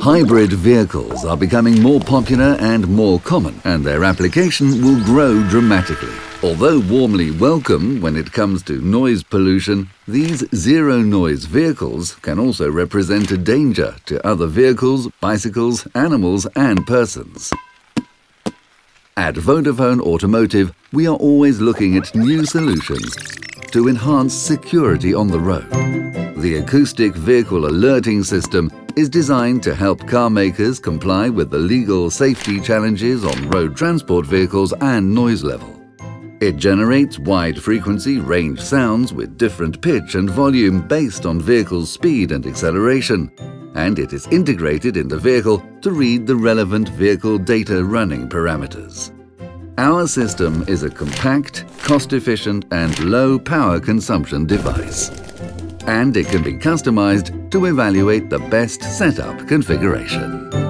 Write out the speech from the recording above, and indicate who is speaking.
Speaker 1: Hybrid vehicles are becoming more popular and more common, and their application will grow dramatically. Although warmly welcome when it comes to noise pollution, these zero-noise vehicles can also represent a danger to other vehicles, bicycles, animals and persons. At Vodafone Automotive, we are always looking at new solutions to enhance security on the road. The acoustic vehicle alerting system is designed to help car makers comply with the legal safety challenges on road transport vehicles and noise level. It generates wide-frequency range sounds with different pitch and volume based on vehicle's speed and acceleration, and it is integrated in the vehicle to read the relevant vehicle data running parameters. Our system is a compact, cost-efficient and low power consumption device. And it can be customized to evaluate the best setup configuration.